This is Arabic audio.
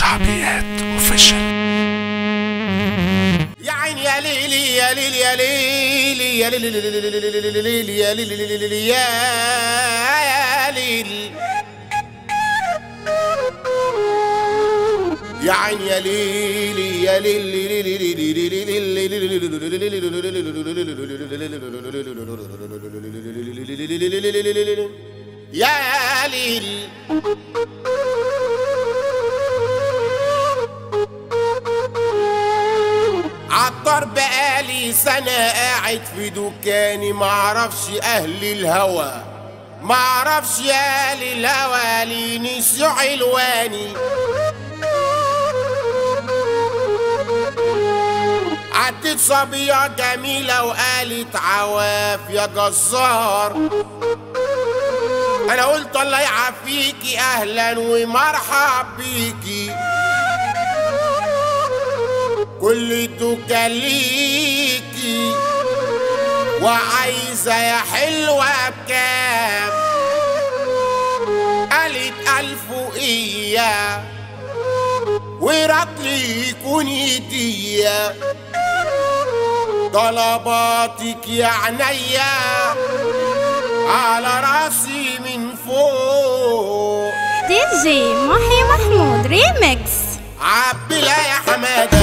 شعبيات اوفيشال يا عيني يا ليلي يا ليلي يا ليلي يا ليلي يا ليلي يا ليلي يا عيني يا ليلي يا ليلي يا ليلي عطار بقالي سنة قاعد في دكاني. معرفش أهل الهوى. معرفش أهل الهوى. ليني علواني عدت صبية جميلة وقالت عواف يا جزار. أنا قلت الله يعافيكي أهلا ومرحب بيكي. كل دوكا ليكي وعايزة يا حلوة بكام؟ قالت ألف وإياه وراتلي يكون طلباتك يا عينيا على راسي من فوق. دي جي محي محمود ريمكس عبلا يا حمادة.